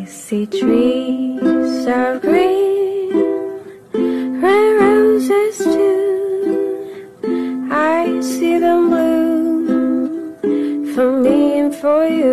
I see trees of green, red roses too. I see them bloom for me and for you.